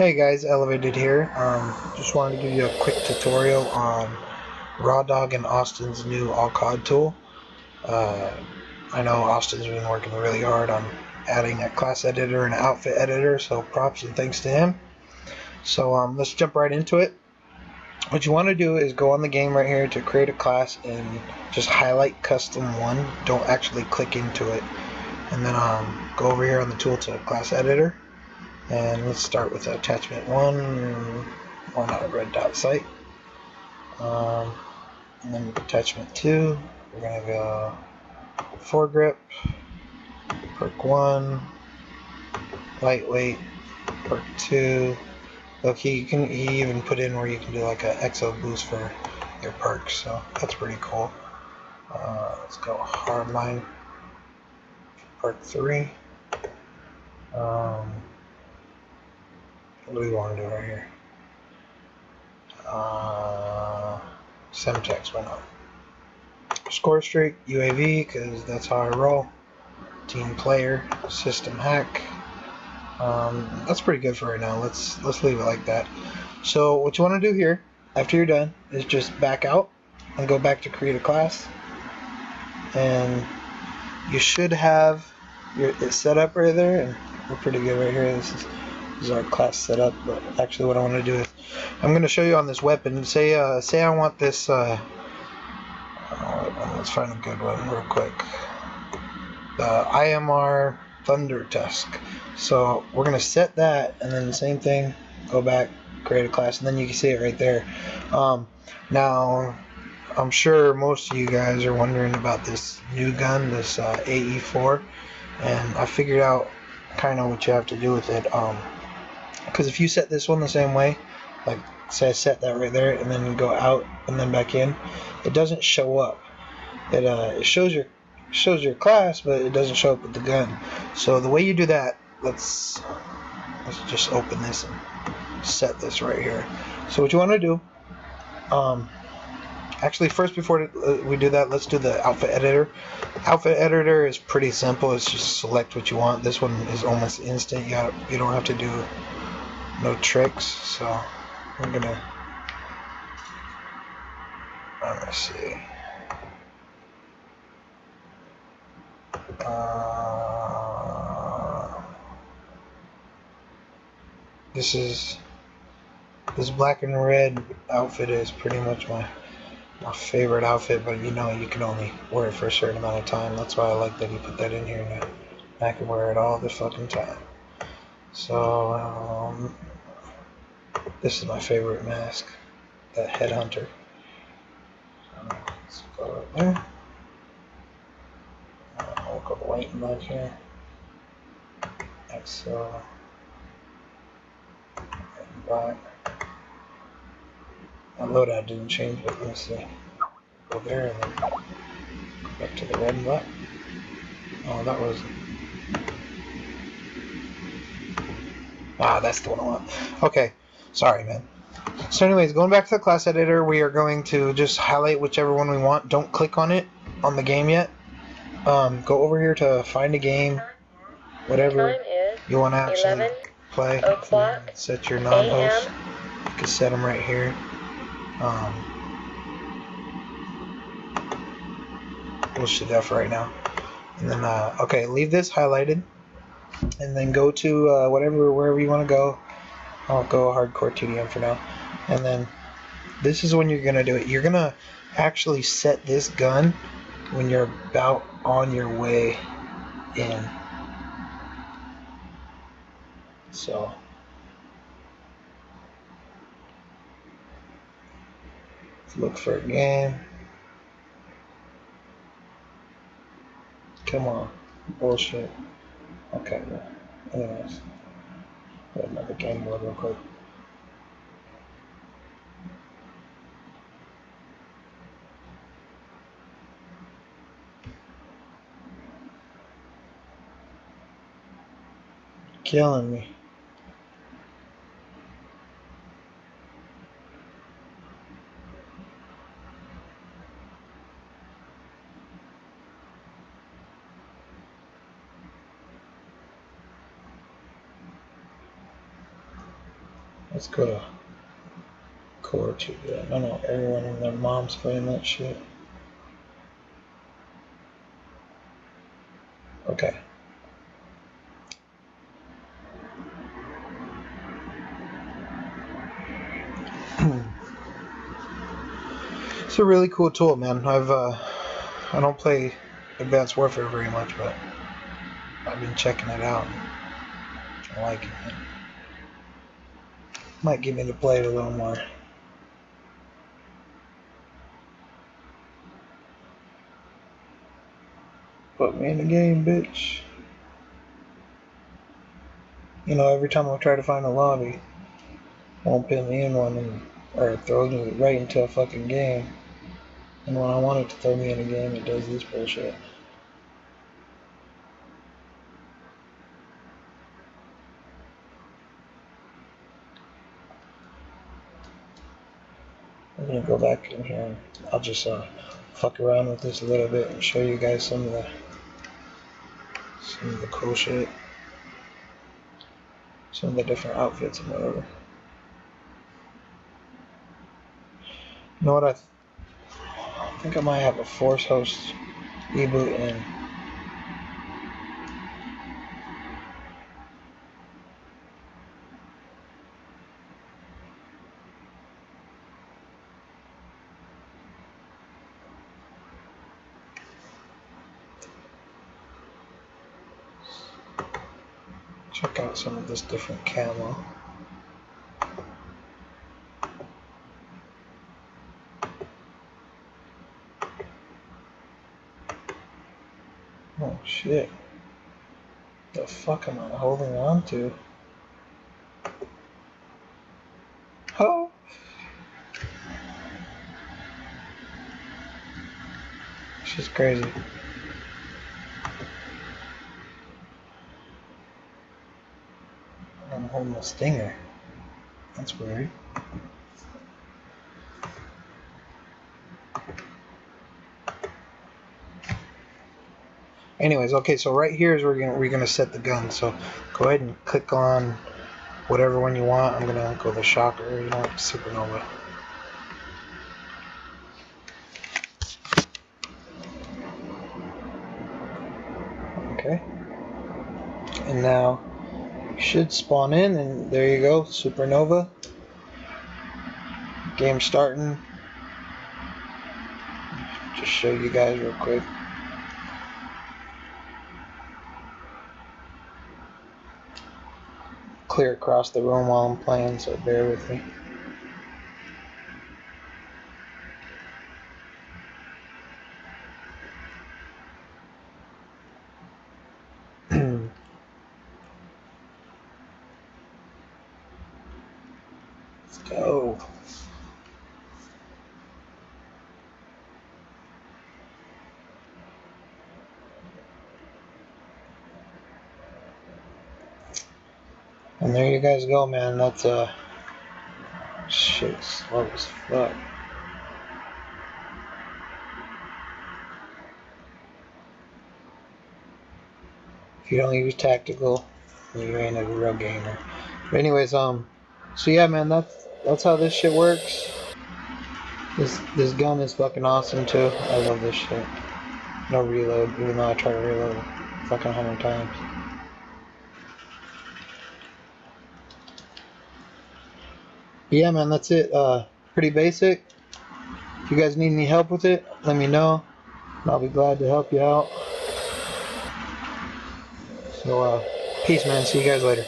Hey guys, Elevated here. Um, just wanted to give you a quick tutorial on RawDog and Austin's new All COD tool. Uh, I know Austin's been working really hard on adding a class editor and outfit editor, so props and thanks to him. So um, let's jump right into it. What you want to do is go on the game right here to create a class and just highlight custom one. Don't actually click into it. And then um, go over here on the tool to class editor and let's start with attachment one, not a red dot sight. Um, and then attachment two, we're to go foregrip, perk one, lightweight, perk two. Okay, you can you even put in where you can do like an exo boost for your perks, so that's pretty cool. Uh, let's go hardline, perk three. Um, what do we want to do right here? Uh, Semtex, why not? Score streak, UAV, because that's how I roll. Team player, system hack. Um, that's pretty good for right now. Let's let's leave it like that. So what you want to do here, after you're done, is just back out and go back to create a class. And you should have your it set up right there, and we're pretty good right here. This is is our class set up. But actually, what I want to do is I'm going to show you on this weapon. Say, uh, say I want this. Uh, oh, let's find a good one real quick. The IMR Thunder Tusk. So we're going to set that, and then the same thing. Go back, create a class, and then you can see it right there. Um, now, I'm sure most of you guys are wondering about this new gun, this uh, AE4, and I figured out kind of what you have to do with it. Um, because if you set this one the same way, like say I set that right there and then go out and then back in, it doesn't show up. It uh, it shows your shows your class, but it doesn't show up with the gun. So the way you do that, let's let's just open this and set this right here. So what you want to do, um, actually first before uh, we do that, let's do the outfit editor. Outfit editor is pretty simple. It's just select what you want. This one is almost instant. You got you don't have to do no tricks, so we're gonna let me see. Uh, this is this black and red outfit is pretty much my my favorite outfit, but you know you can only wear it for a certain amount of time. That's why I like that he put that in here. Now I can wear it all the fucking time. So, um, this is my favorite mask, the Headhunter. Let's go right there. Uh, we'll go white black here. Exo. And black. My loadout didn't change, but let's see. Go there and then back to the red and black. Oh, that was Ah, that's the one I want. Okay, sorry, man. So anyways, going back to the class editor, we are going to just highlight whichever one we want. Don't click on it on the game yet. Um, go over here to find a game, whatever you want to actually play. Set your non-host. You can set them right here. Um, we'll shoot that for right now. And then, uh, okay, leave this highlighted and then go to uh, whatever wherever you want to go. I'll go hardcore TDM for now, and then this is when you're gonna do it. You're gonna actually set this gun when you're about on your way in. So. Look for a game. Come on. Bullshit. Okay. Anyways, another game mode real quick. Killing me. Let's go to core to yeah. No, no, everyone and their mom's playing that shit. Okay. it's a really cool tool, man. I've uh, I don't play Advanced Warfare very much, but I've been checking it out. I like it. Man. Might get me to play it a little more. Put me in the game, bitch. You know, every time I try to find a lobby, won't put me in one and, or throws me right into a fucking game. And when I want it to throw me in a game, it does this bullshit. Gonna go back in here I'll just uh, fuck around with this a little bit and show you guys some of the some of the cool shit. Some of the different outfits and whatever. You know what I, th I think I might have a force host reboot in. Check out some of this different camo. Oh shit. The fuck am I holding on to? Oh! She's crazy. A stinger. That's weird. Anyways, okay, so right here is where we're gonna, we're gonna set the gun. So go ahead and click on whatever one you want. I'm gonna go the shocker, you know, supernova. Okay. And now should spawn in and there you go, supernova. Game starting. Just show you guys real quick. clear across the room while I'm playing, so bear with me. Let's go. And there you guys go, man. That's uh shit slow as fuck. If you don't use tactical, you ain't a real gamer. But anyways, um so yeah man, that's that's how this shit works. This this gun is fucking awesome too. I love this shit. No reload, even though I try to reload fucking hundred times. yeah, man, that's it. Uh, pretty basic. If you guys need any help with it, let me know. I'll be glad to help you out. So, uh, peace, man. See you guys later.